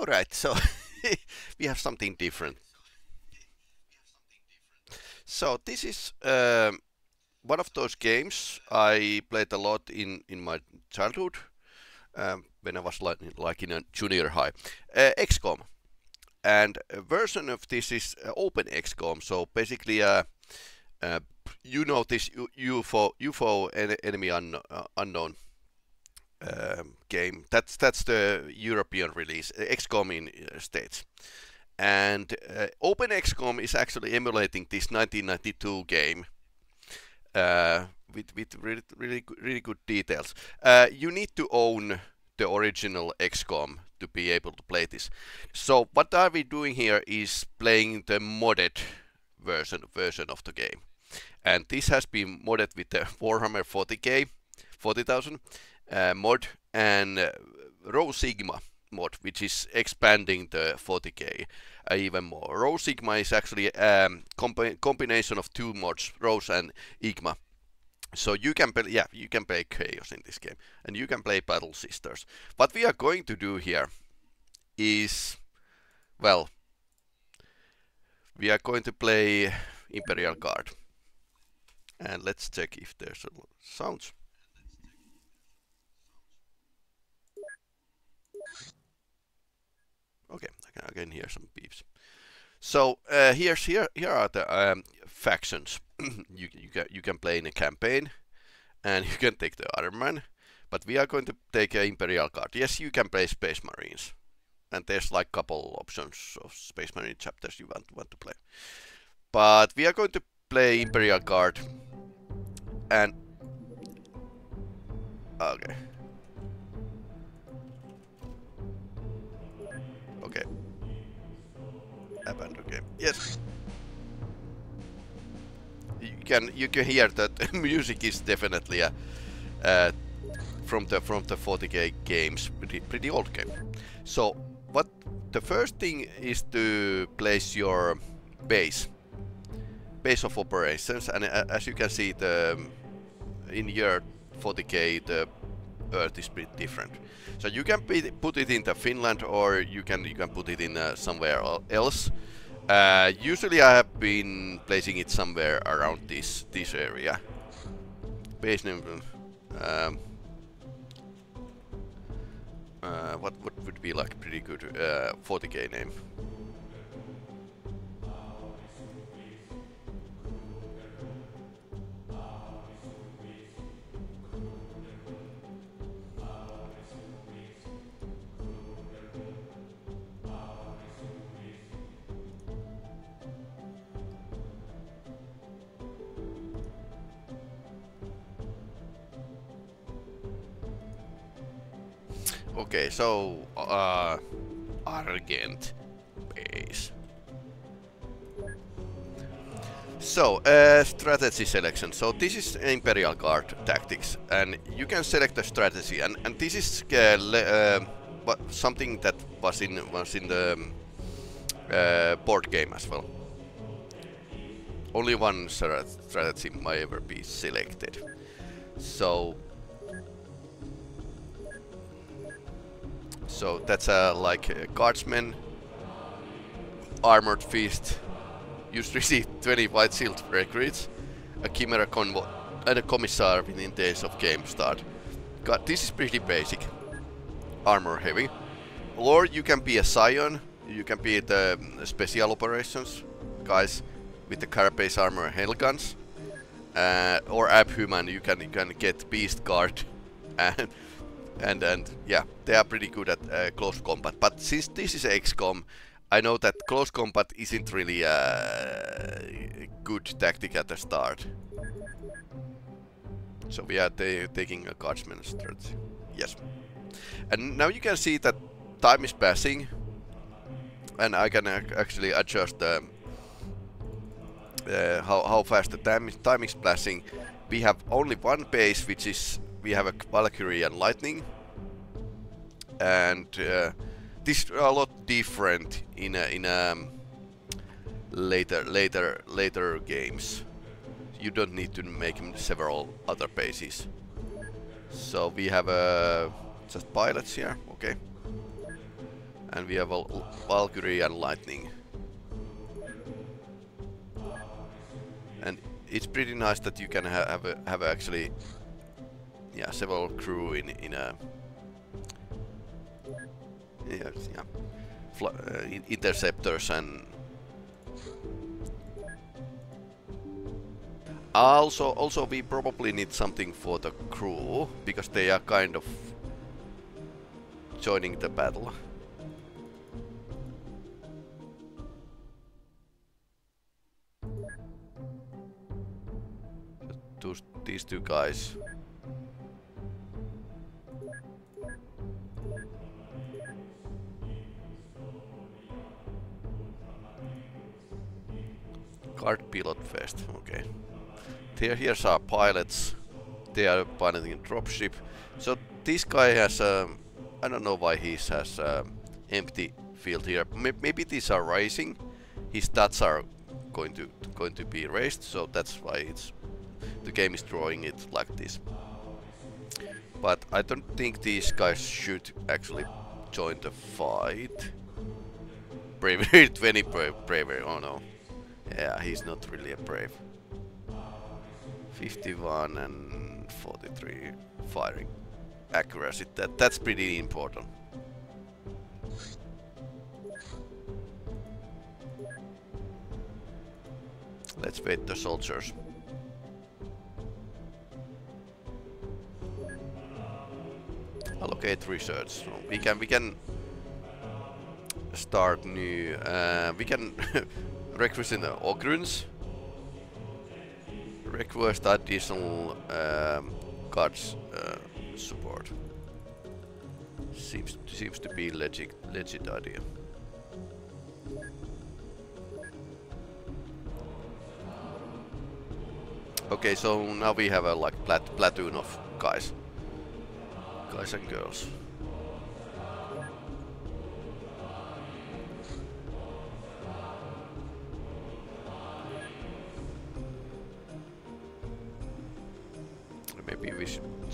All right, so we have something different. So this is um, one of those games I played a lot in in my childhood um, when I was like, like in a junior high. Uh, XCOM, and a version of this is uh, Open XCOM. So basically, uh, uh, you know this UFO UFO en enemy un uh, unknown um, game. That's that's the European release, uh, XCOM in uh, States. And uh, OpenXCOM is actually emulating this 1992 game uh, with with really really really good details. Uh, you need to own the original XCOM to be able to play this. So what are we doing here is playing the modded version version of the game, and this has been modded with the Warhammer 40k 40,000 uh, mod and uh, ROSIGMA mod, which is expanding the 40k uh, even more. ROSIGMA is actually a um, combi combination of two mods, Rose and Igma. So you can play, yeah, you can play Chaos in this game, and you can play Battle Sisters. What we are going to do here is, well, we are going to play Imperial Guard. And let's check if there's sounds. Okay, I can, hear some beeps. So uh, here's here here are the um, factions. you you can you can play in a campaign, and you can take the other man. But we are going to take an Imperial Guard. Yes, you can play Space Marines, and there's like couple options of Space Marine chapters you want want to play. But we are going to play Imperial Guard, and okay. Okay. Abandon game. Yes. You can you can hear that music is definitely a, uh, from the from the 40k games, pretty pretty old game. So what the first thing is to place your base base of operations, and uh, as you can see, the in year 40k the Earth is pretty different. So you can put it into Finland or you can you can put it in uh, somewhere else. Uh, usually I have been placing it somewhere around this this area. Base name. Um, uh, what what would be like pretty good 40k uh, name? Okay, so uh, Argent base. So, uh, strategy selection. So this is Imperial Guard tactics, and you can select a strategy, and and this is uh, uh, something that was in was in the um, uh, board game as well. Only one strategy might ever be selected. So So that's a like a guardsman, armored fist. You receive 20 white shield recruits, a chimera convoy, and a commissar within days of game start. God, this is pretty basic. Armor heavy. Or you can be a Scion, you can be the um, special operations guys with the carapace armor and guns. Uh, or Abhuman, you can you can get Beast Guard and and and yeah, they are pretty good at uh, close combat. But since this is XCOM, I know that close combat isn't really a good tactic at the start. So we are taking a guardsman strategy. Yes. And now you can see that time is passing, and I can actually adjust the uh, how how fast the time time is passing. We have only one base, which is we have a Valkyrie and Lightning. And uh, this is a lot different in a, in a um, later later later games. You don't need to make several other bases. So we have uh, just pilots here, okay. And we have Val Valkyrie and Lightning. And it's pretty nice that you can ha have a, have actually yeah several crew in in a yeah, yeah uh, interceptors and also also we probably need something for the crew because they are kind of joining the battle. These two guys. Guard pilot first, okay. Here, here's our pilots. They are piloting a dropship. So this guy has um, I don't know why he has um, empty field here. maybe these are rising. His stats are going to going to be raised, so that's why it's the game is drawing it like this. But I don't think these guys should actually join the fight. Bravery 20 brave, bravery, oh no. Yeah, he's not really a brave. 51 and 43 firing accuracy. That that's pretty important. Let's wait the soldiers. Allocate research. So we can we can start new. Uh, we can recruit in the Ogryns. Request additional um, cards. Uh, support. Seems seems to be legit legit idea. Okay, so now we have a like plat platoon of guys, guys and girls.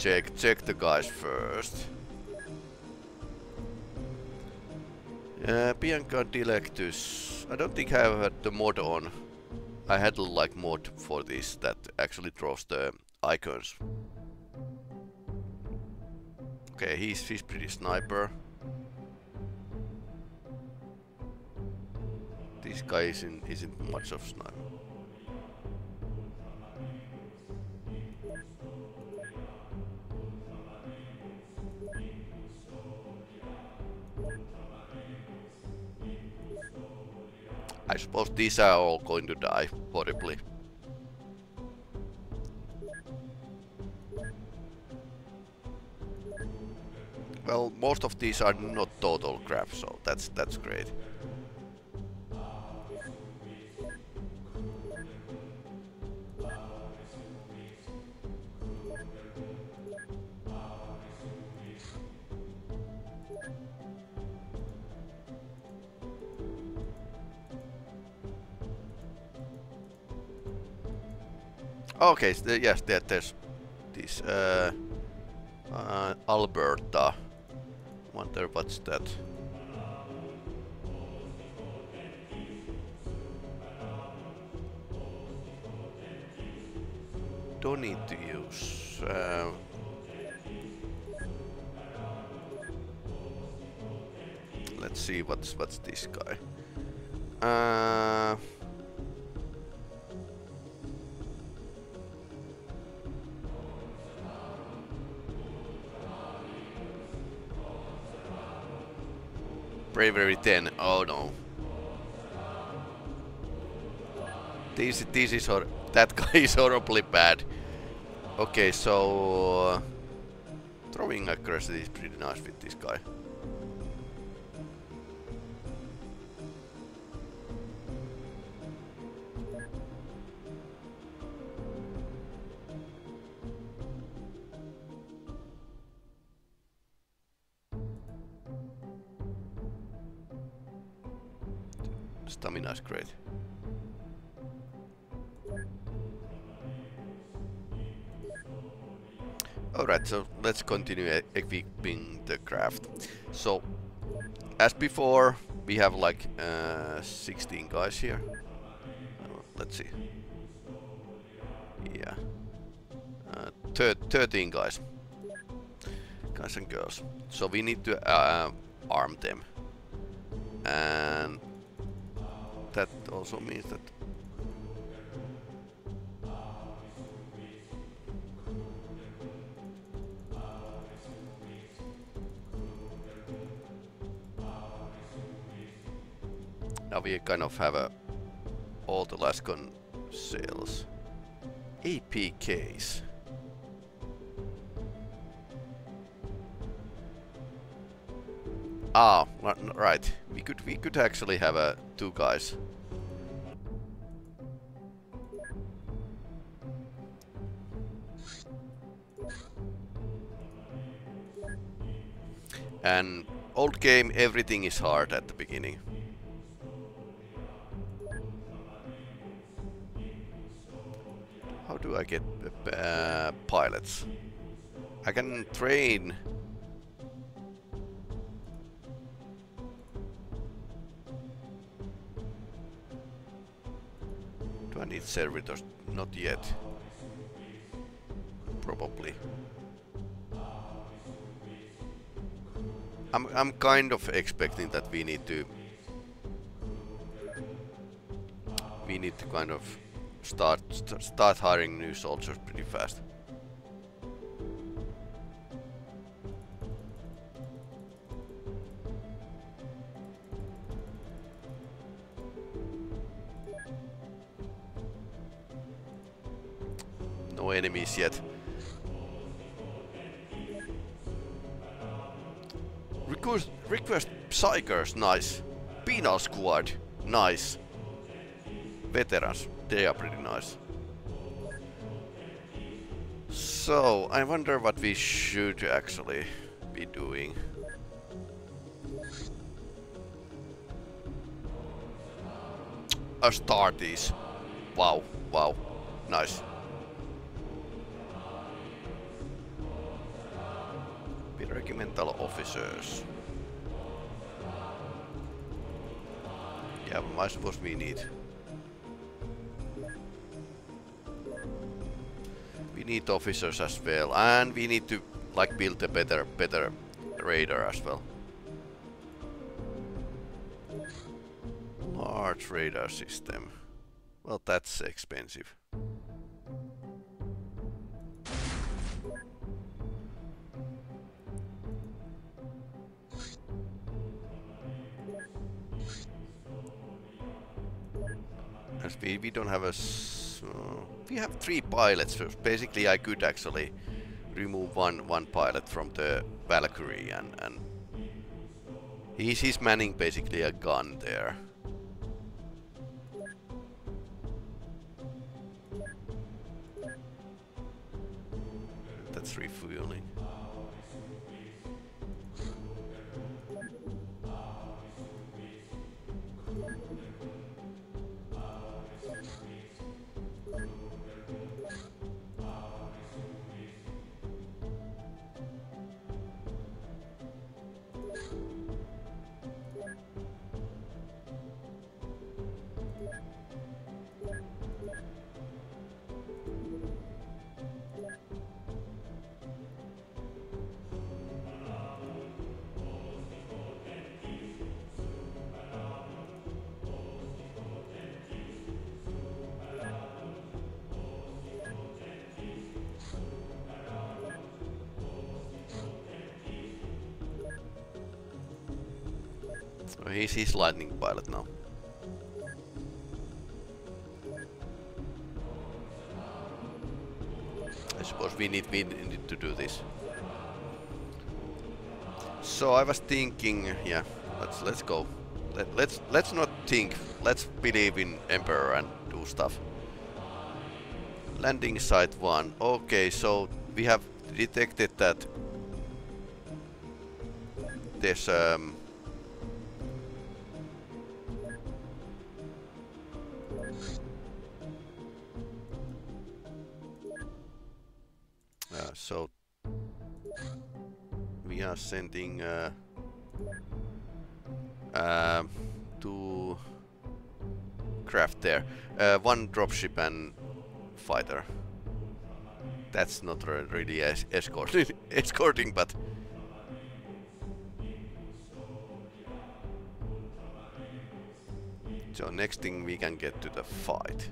Check check the guys first. Uh, Bianca Dilectus. I don't think I have had the mod on. I had like mod for this that actually draws the icons. Okay, he's he's pretty sniper. This guy isn't isn't much of sniper. Suppose these are all going to die horribly. Well, most of these are not total crap, so that's that's great. Okay, so yes, there, there's this uh, uh, Alberta. Wonder what's that? Don't need to use. Uh, let's see what's what's this guy. Uh, Bravery 10. Oh no. This, this is that guy is horribly bad. Okay, so... Uh, throwing accuracy is pretty nice with this guy. So let's continue equipping the craft. So, as before, we have like uh, 16 guys here. Let's see. Yeah. Uh, 13 guys. Guys and girls. So we need to uh, arm them. And that also means that Now we kind of have a all the Lasgun sales. APKs. Ah, right. We could we could actually have a uh, two guys. And old game, everything is hard at the beginning. I get uh, pilots? I can train Do I need servitors? Not yet. Probably. I'm I'm kind of expecting that we need to we need to kind of start st start hiring new soldiers pretty fast. No enemies yet. Request, request Psykers, nice. Penal Squad, nice. Veterans, they are pretty nice. So, I wonder what we should actually be doing. Astartes. Wow, wow, nice. Be regimental officers. Yeah, I suppose we need. Need officers as well, and we need to like build a better, better radar as well. Large radar system. Well, that's expensive. we, we don't have a... we have three pilots. Basically, I could actually remove one one pilot from the Valkyrie and and he's he's manning basically a gun there. That's refueling. So he's his lightning pilot now. I suppose we need, we need to do this. So I was thinking, yeah, let's let's go. Let, let's let's not think. Let's believe in Emperor and do stuff. Landing site one. Okay, so we have detected that there's um, sending uh, um, to craft there. Uh, one dropship and fighter. That's not really es escorting, escorting, but so next thing we can get to the fight.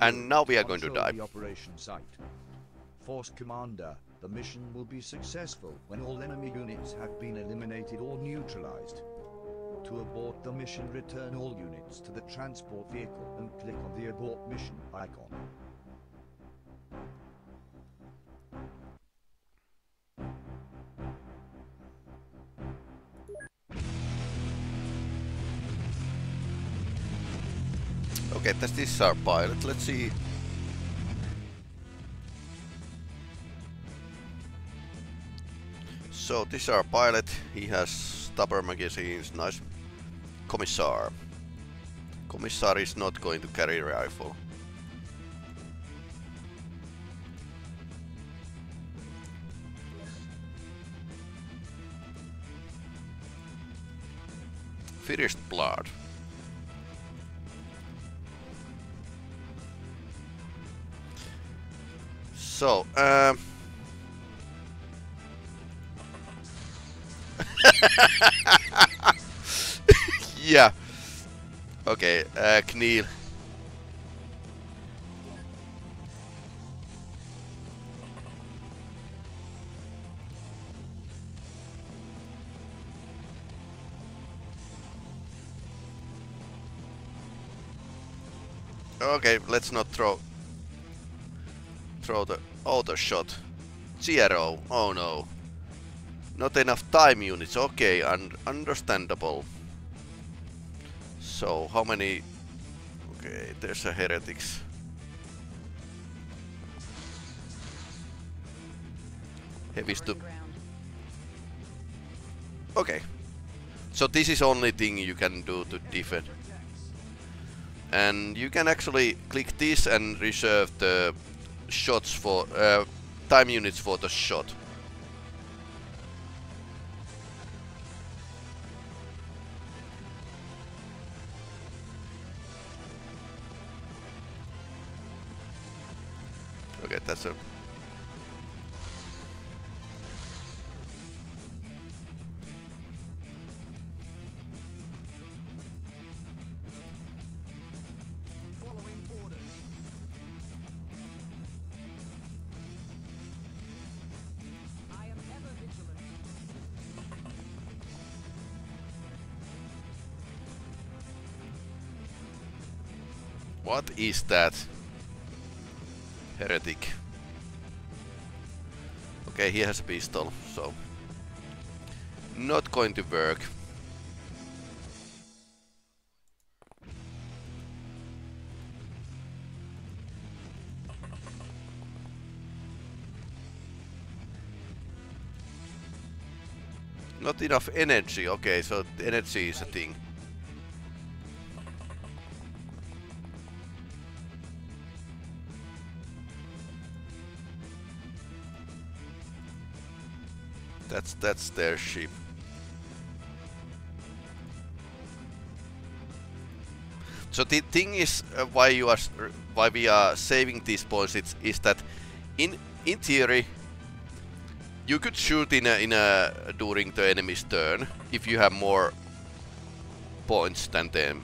And now we are going to die. The operation site. Force Commander, the mission will be successful when all enemy units have been eliminated or neutralized. To abort the mission, return all units to the transport vehicle and click on the abort mission icon. Okay, this is our pilot. Let's see. So this is our pilot. He has stubber magazines. Nice. Commissar. Commissar is not going to carry rifle. First blood. So, um... yeah. Okay, uh, Kneel. Okay, let's not throw throw the auto shot. Zero. Oh no. Not enough time units. Okay, un understandable. So, how many... Okay, there's a heretics. Heavy stu... Okay. So this is only thing you can do to defend. And you can actually click this and reserve the shots for uh, time units for the shot. What is that? Heretic. Okay, he has a pistol, so... Not going to work. Not enough energy, okay, so energy is a thing. That's that's their ship. So the thing is uh, why you are why we are saving these points is, is that in in theory you could shoot in a in a during the enemy's turn if you have more points than them.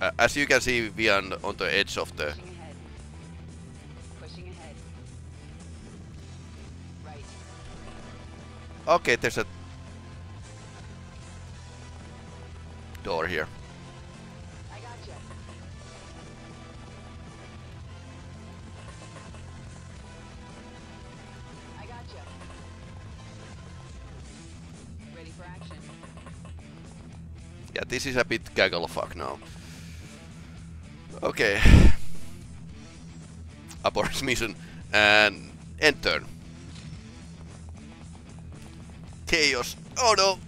Uh, as you can see, we are on, the edge of the. Pushing ahead. Pushing ahead. Right. Okay, there's a door here. I gotcha. I gotcha. Ready for action. Yeah, this is a bit gaggle fuck now. Okay. Abort mission and end turn. Chaos. Oh no!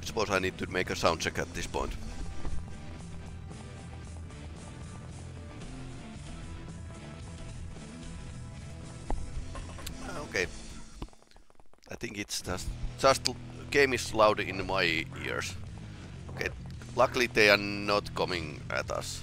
I suppose I need to make a sound check at this point. Just game is loud in my ears. Okay. Luckily they are not coming at us.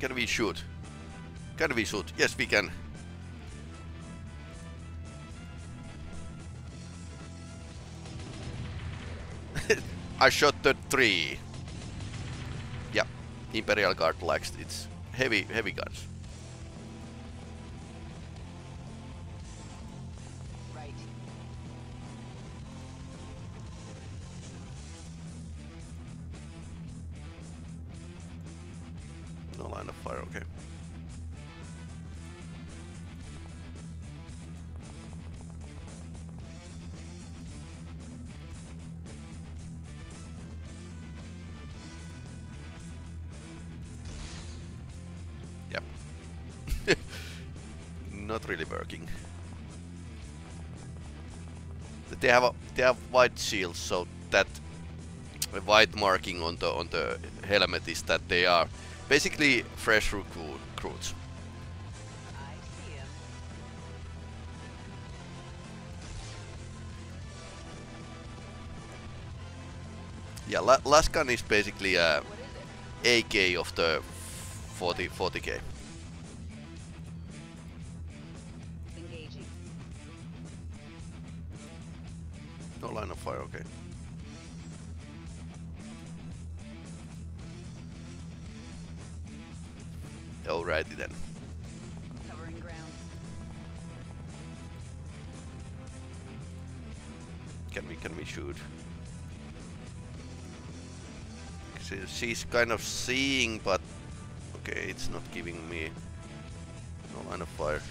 Can we shoot? Can we shoot? Yes, we can. I shot the tree. Yeah, Imperial Guard likes its heavy heavy guns. They have a, they have white shields, so that white marking on the on the helmet is that they are basically fresh recruit, recruits. Yeah, La Lasgun is basically uh, a is it? AK of the 40 40k. Fire. Okay. Alrighty then. Covering ground. Can we can we shoot? She, she's kind of seeing, but okay, it's not giving me no line of fire.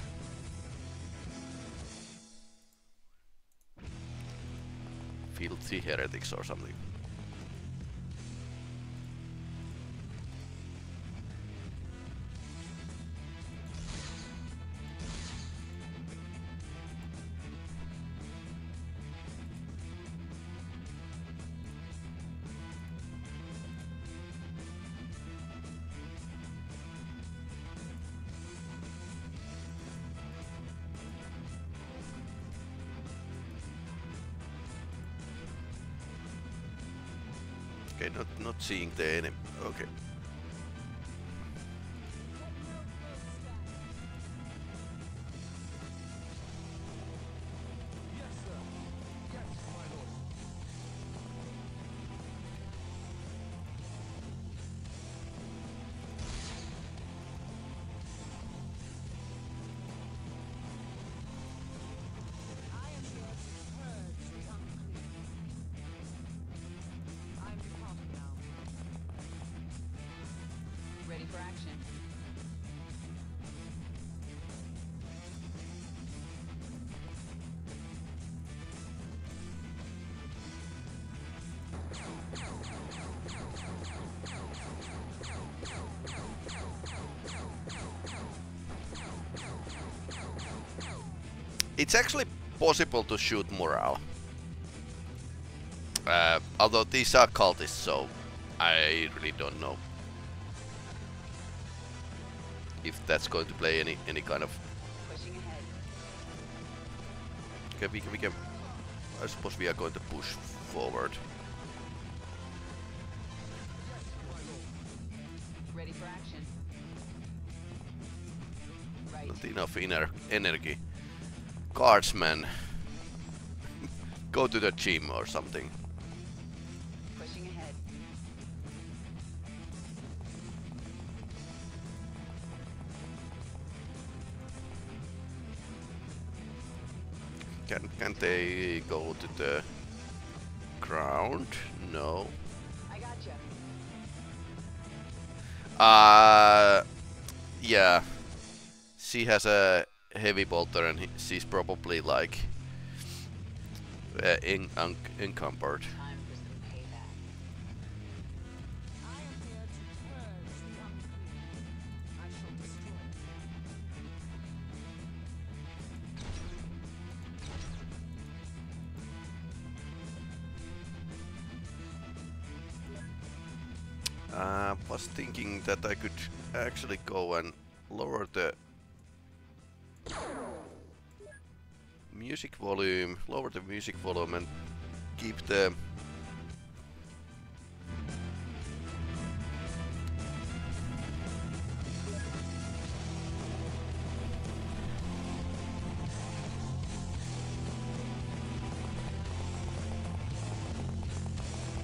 Filthy heretics or something. Not seeing eh, It's actually possible to shoot morale. Uh, although these are cultists, so I really don't know if that's going to play any any kind of. Okay, we can, we can. I suppose we are going to push forward. Ready for action. Right. Not enough inner energy. Guardsman. Go to the gym or something. Pushing ahead. Can can they go to the ground? No. I gotcha. Uh yeah. She has a heavy bolter and he, she's probably like uh, in, un, encumbered. Time for some payback. I am here to purge the unclean. I shall destroy it. Uh, was thinking that I could actually go and lower the music volume, lower the music volume and keep the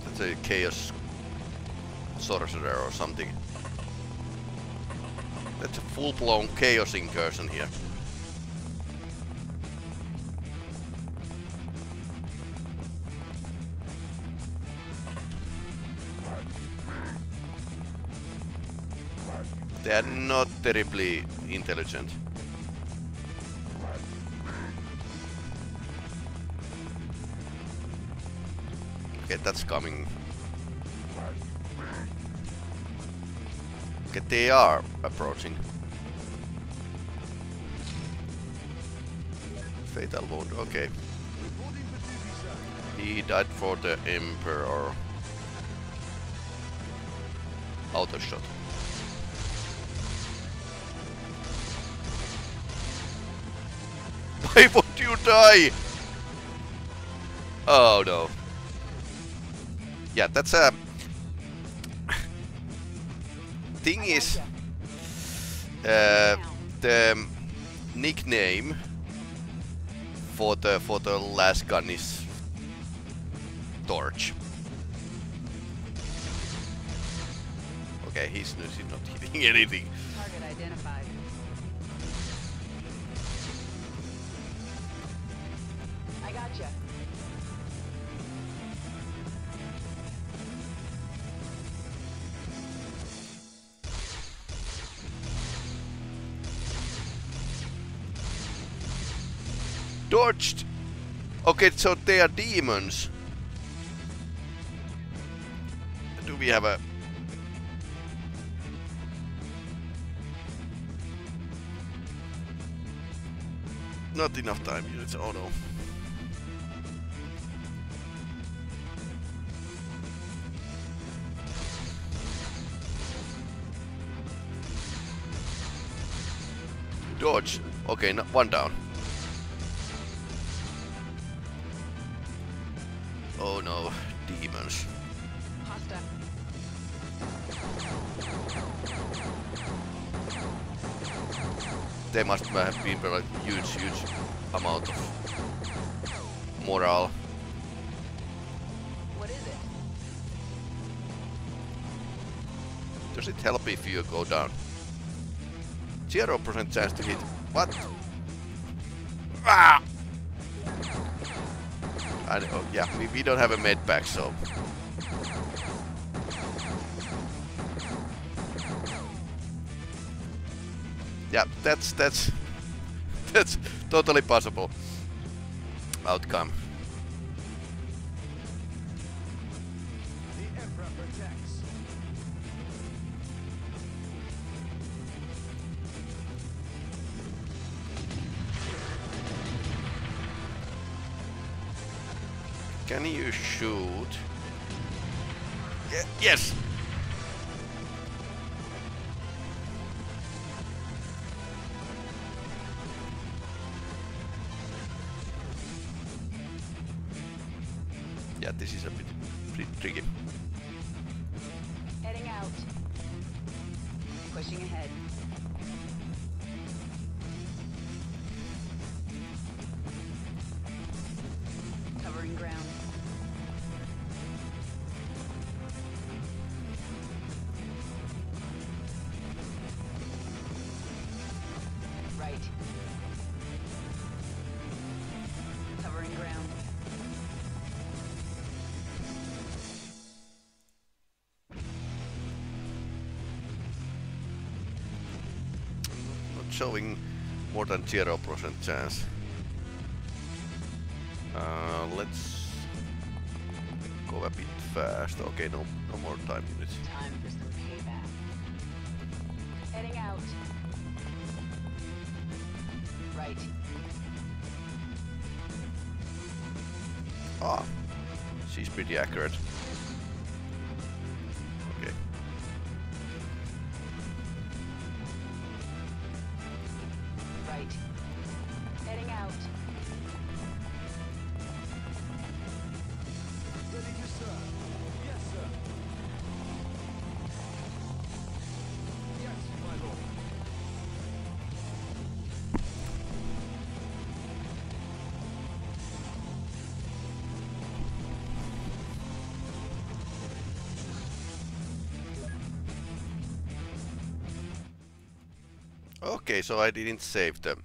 let's say chaos sorcerer or something. That's a full-blown chaos incursion here. They are not terribly intelligent. Okay, that's coming. Okay, they are approaching. Fatal wound, okay. He died for the Emperor. Auto shot. Why would you die? Oh no. Yeah, that's a thing is uh, the nickname for the for the lasgun is torch. Okay, he's, he's not hitting anything. Target identified. Gotcha. Dodged. Okay, so they are demons. Do we have a Not enough time units. Oh no. Okay, no, one down. Oh no, demons. Hostile. They must have been like huge, huge amount of morale. What is it? Does it help if you go down? Zero percent chance to hit. What? Ah! I, oh, yeah, we, we don't have a med pack, so yeah, that's that's that's totally possible outcome. Shoot? Ye- yes! Showing more than 0% chance. Uh, let's go a bit fast. Okay, no, no more time units. Time for some payback. Heading out. Right. Ah, she's pretty accurate. Okay, so I didn't save them.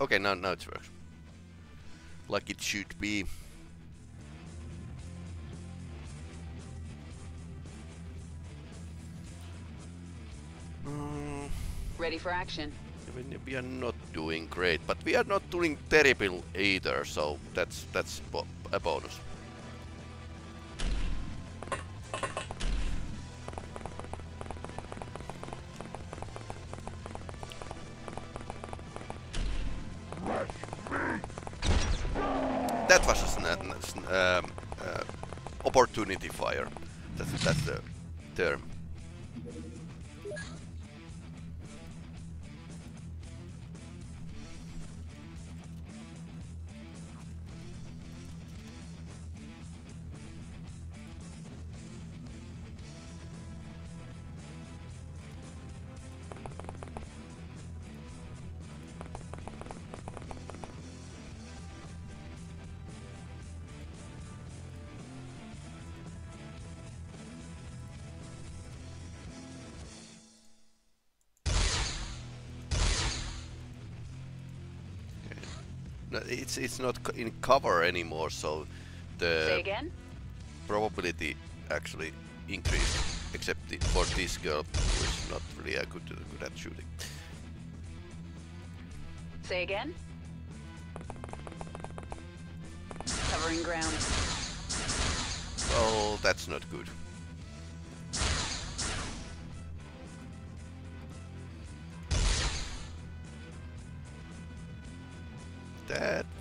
Okay, now now it works. Like it should be. Mm, Ready for action. I mean, we are not doing great, but we are not doing terrible either, so that's that's a bonus. It's it's not in cover anymore, so Say the again? probability actually increased. Except the, for this girl, who is not really a good good at shooting. Say again? Covering ground. Oh, that's not good.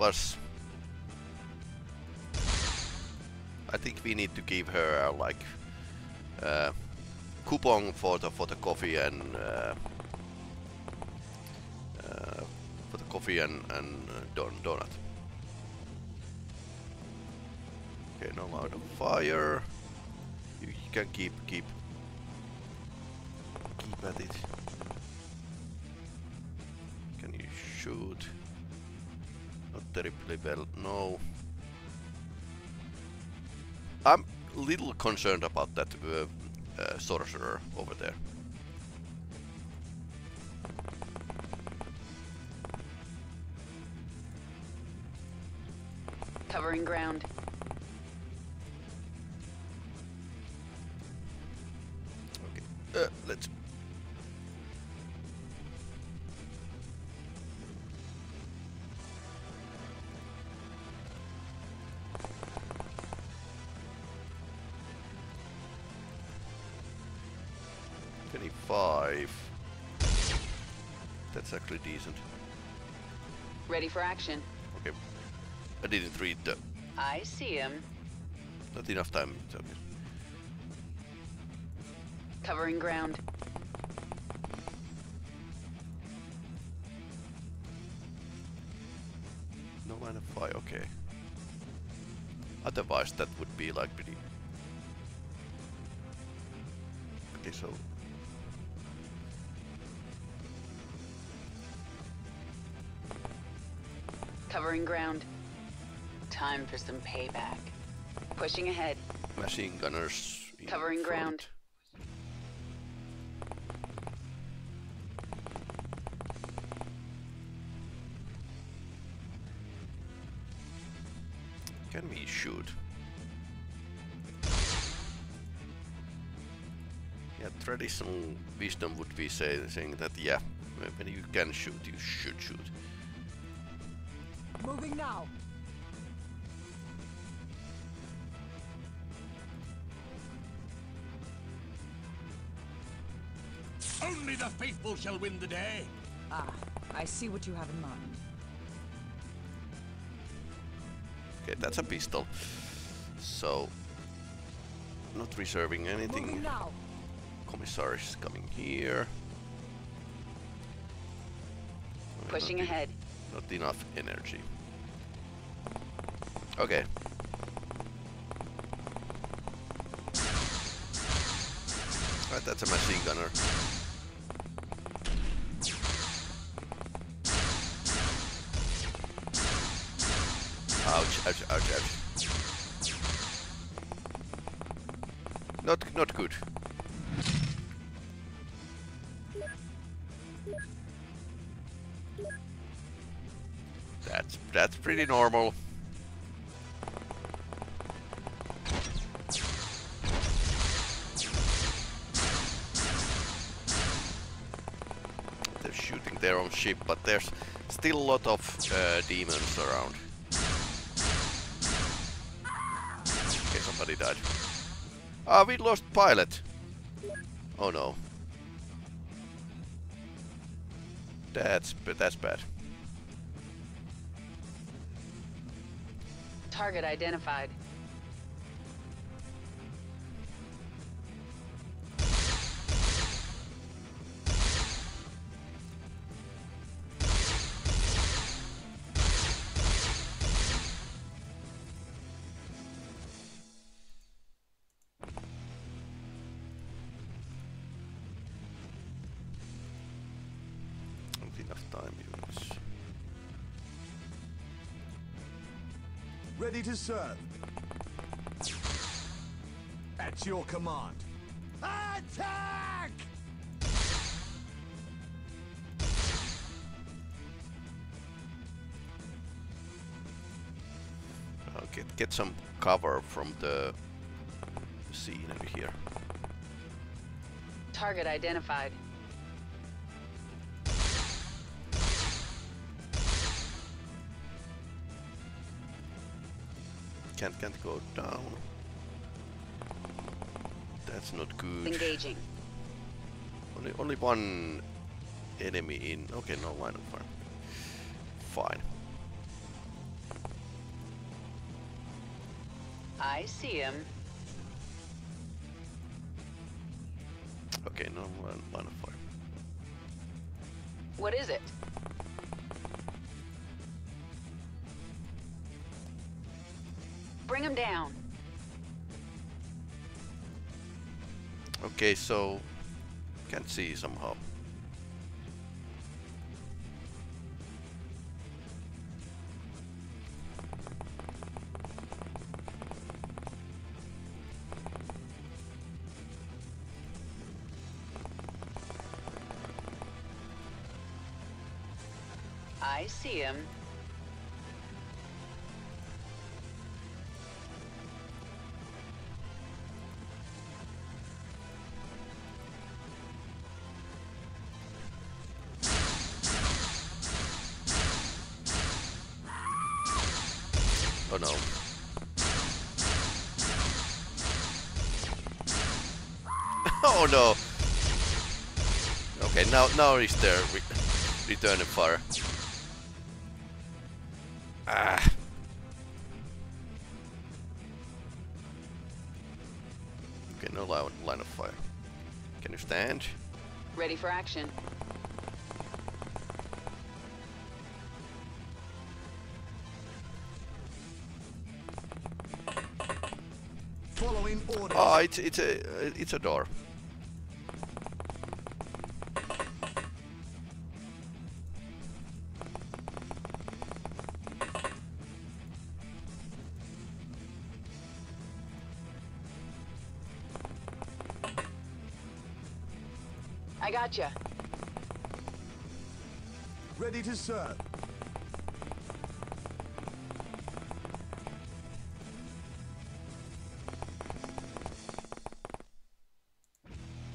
Was. I think we need to give her uh, like uh, coupon for the for the coffee and uh, uh, for the coffee and and uh, don donut. Okay, no line of fire. You, you can keep keep keep at it. Can you shoot? Not terribly well. No. I'm a little concerned about that uh, uh, sorcerer over there. Covering ground. Actually decent. Ready for action. Okay. I didn't read the... I see him. Not enough time. It's okay. Covering ground. No line of fire, okay. Otherwise that would be like pretty... Okay, so... Covering ground. Time for some payback. Pushing ahead. Machine gunners... in Covering ground. Can we shoot? Yeah, traditional wisdom would be say, saying that yeah, when you can shoot, you should shoot. Moving now. Only the faithful shall win the day. Ah, I see what you have in mind. Okay, that's a pistol. So, not reserving Moving anything. now. Commissar is coming here. Pushing not ahead. Not enough energy. Okay. Right, that's a machine gunner. Ouch, ouch, ouch, ouch. Not, not good. That's, that's pretty normal. Ship, but there's still a lot of uh, demons around. Okay, somebody died. Ah, we lost pilot. Oh no. That's that's bad. Target identified. To serve. At your command. Attack! Uh, get get some cover from the scene over here. Target identified. Can't can't go down. That's not good. Engaging. Only only one enemy in. Okay, no line of fire. Fine. I see him. Okay, no line, line of fire. What is it? Down. Okay, so can't see somehow. I see him. Oh no. Okay, now now he's there. We return fire. Ah. Okay, no line, line of fire. Can you stand? Ready for action. Following orders. Oh, it's it's a it's a door. I gotcha. Ready to serve.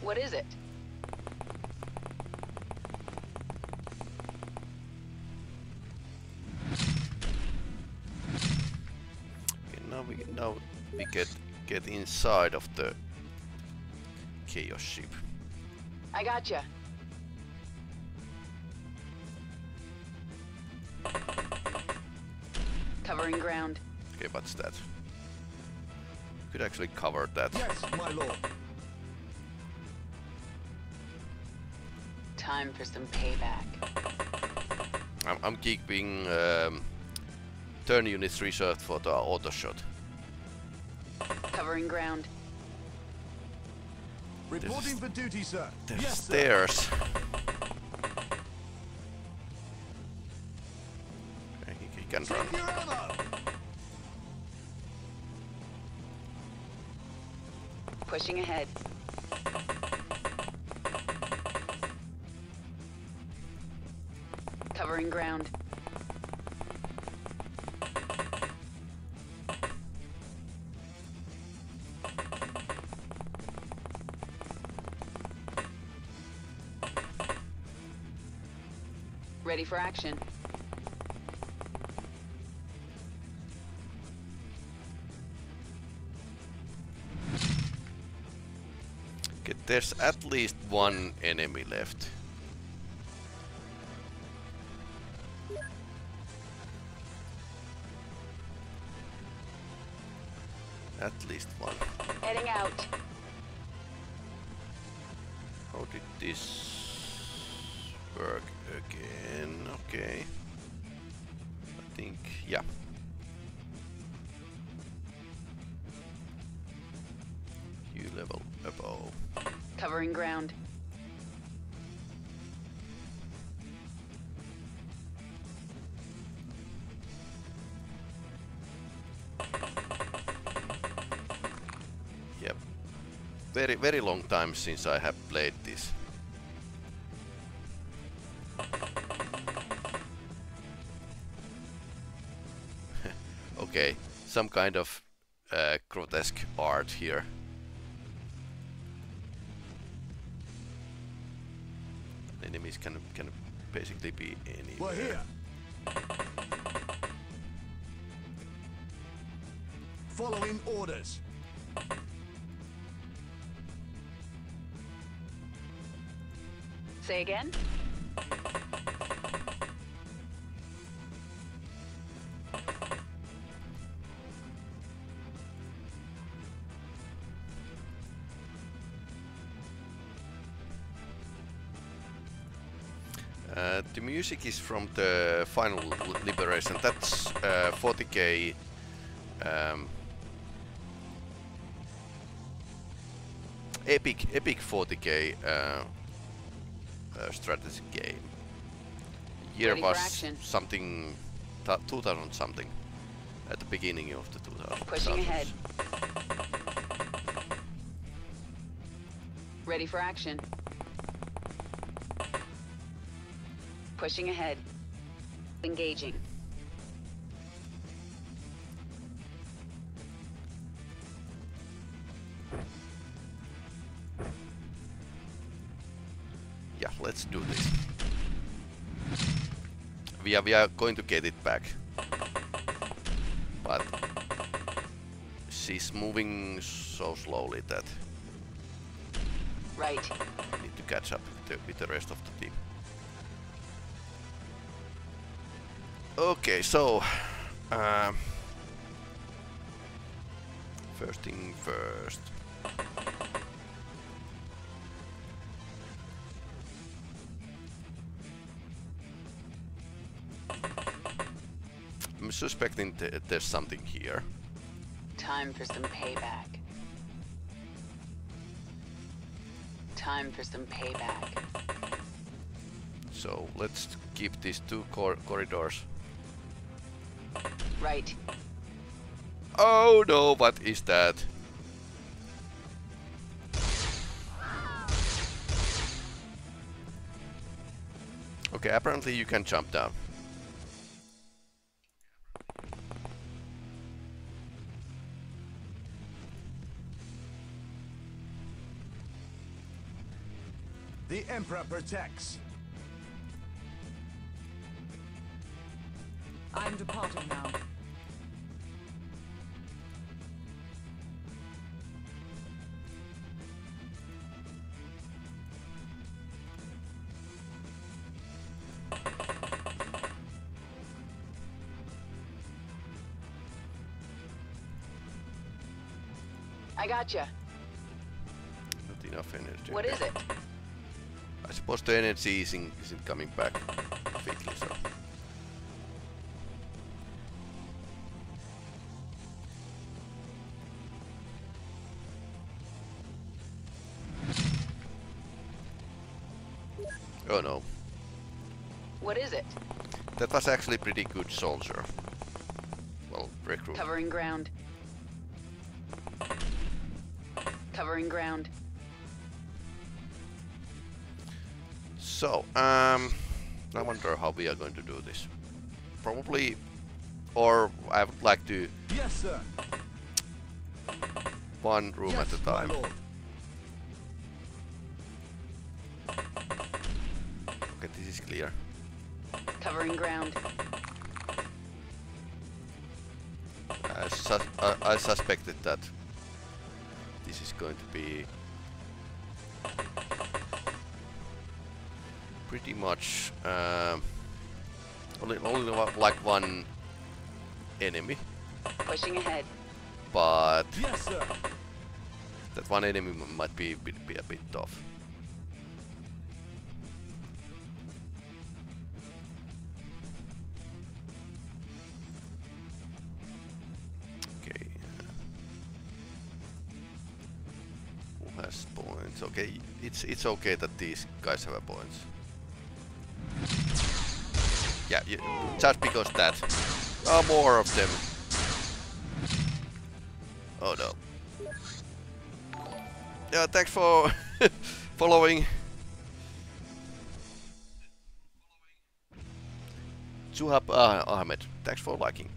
What is it? Okay, now we now we get get inside of the chaos ship. I got gotcha. Covering ground. Okay, what's that? Could actually cover that. Yes, my lord. Time for some payback. I'm, I'm keeping um, turn units reserved for the auto shot. Covering ground. Reporting for duty, sir. There's yes, sir. stairs. Okay, he, he can run. Take your. Pushing ahead. Covering ground. Ready for action. Okay, there's at least one enemy left. Ground. Yep. Very, very long time since I have played this. okay, some kind of uh, grotesque art here. Enemies can can basically be We're here. Following orders. Say again? The music is from the final liberation. That's uh, 40k. Um, epic, epic 40k uh, uh, strategy game. Year was action. something, 2000 something, at the beginning of the 2000. Pushing ahead. Ready for action. Pushing ahead. Engaging. Yeah, let's do this. We are, we are going to get it back. But she's moving so slowly that Right. Need to catch up with the, with the rest of the team. Okay, so um, first thing first. I'm suspecting th there's something here. Time for some payback. Time for some payback. So let's keep these two cor corridors. Right. Oh no, what is that? Okay, apparently you can jump down. The Emperor protects. I'm departing now. Gotcha. Not enough energy. What is it? I suppose the energy isn't, isn't coming back quickly, so... Oh no, What is it? that was actually pretty good soldier. Well, recruit. Covering ground. Covering ground. So, um, I wonder how we are going to do this. Probably, or I would like to Yes, sir. one room at a time. Okay, this is clear. Covering ground. I, sus I, I suspected that this is going to be pretty much um, only only like one enemy, Pushing ahead. but Yes, sir. that one enemy might be, be, be a bit tough. It's it's okay that these guys have a points. Yeah, you, just because that. Oh, more of them. Oh no. Yeah, thanks for following. Suhab uh, Ahmed, thanks for liking.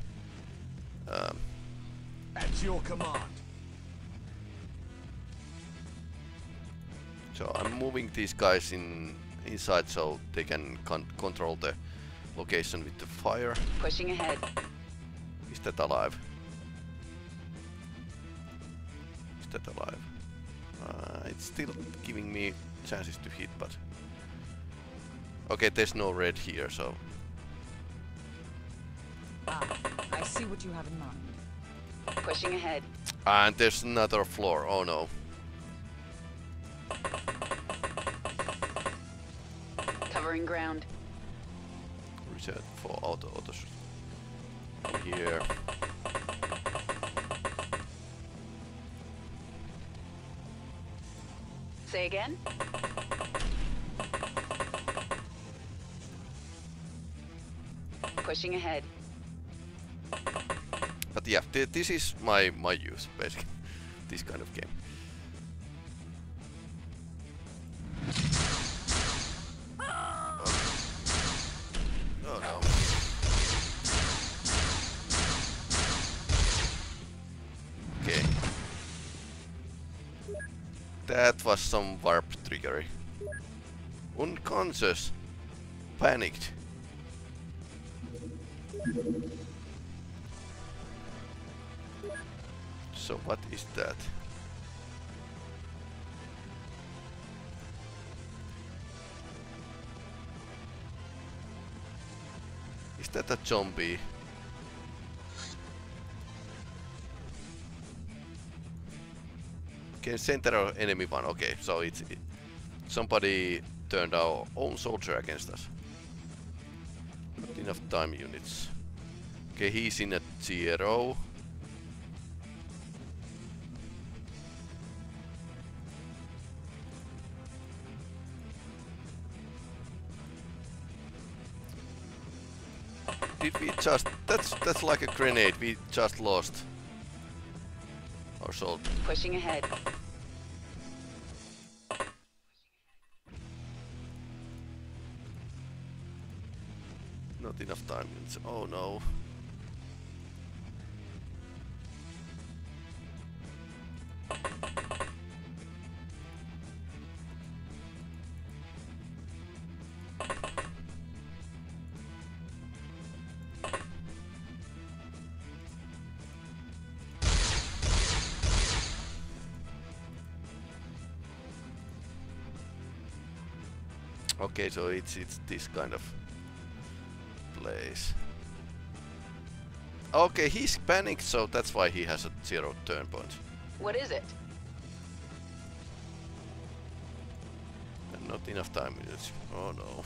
Um, At your command. So I'm moving these guys in inside so they can con control the location with the fire. Pushing ahead. Is that alive? Is that alive? Uh, it's still giving me chances to hit, but... Okay, there's no red here, so... Ah, I see what you have in mind. Pushing ahead. And there's another floor, oh no. Covering ground. Reset for auto auto Here. Say again? Pushing ahead. But yeah, th this is my my use, basically. this kind of game. Unconscious. Panicked. So what is that? Is that a zombie? Okay, center enemy one. Okay, so it's it, somebody turned our own soldier against us. Not enough time units. Okay, he's in a zero. Did we just... That's that's like a grenade. We just lost our soldier. Pushing ahead. Not enough time. Oh no. Okay, so it's it's this kind of place. Okay, he's panicked, so that's why he has a zero turn point. What is it? Not enough time. Oh no.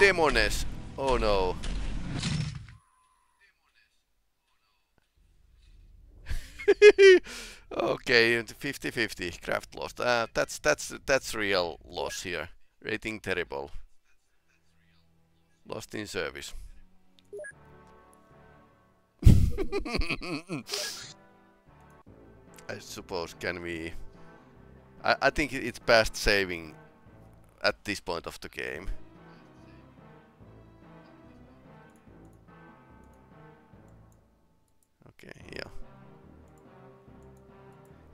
Demones! Oh no. okay, 50-50. Craft lost. Uh, that's that's that's real loss here. Rating terrible. Lost in service. I suppose can we? I I think it's past saving at this point of the game.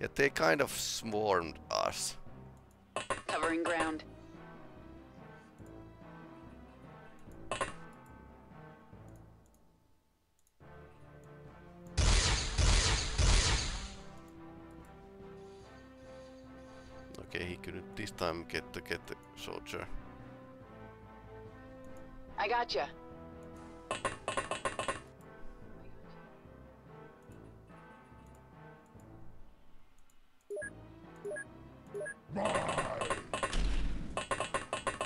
Yeah, they kind of swarmed us. Covering ground. Okay, he couldn't this time get the get the soldier. I gotcha.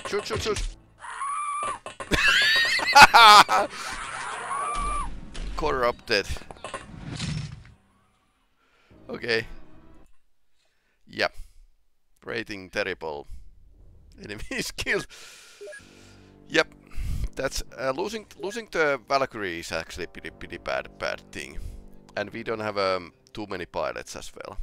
Shoot, shoot, shoot! Corrupted. Okay. Yep. Rating terrible. Enemies killed. Yep. That's uh, losing losing the Valkyrie is actually pretty pretty bad bad thing, and we don't have um, too many pilots as well.